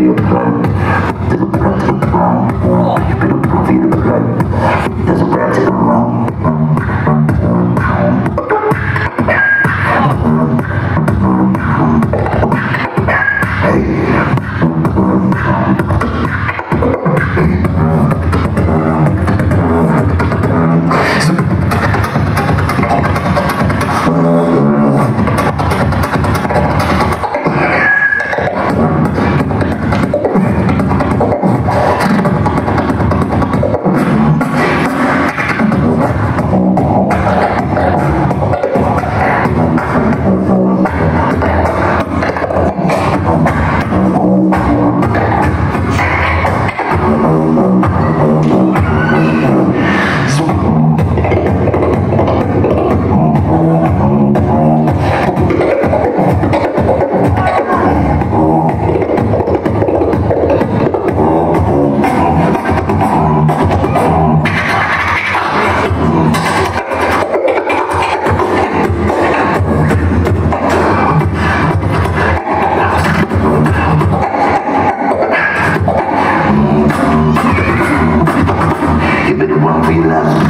Plan. There's a practical plan. There's a practical plan. There's a the plan. You better run, love.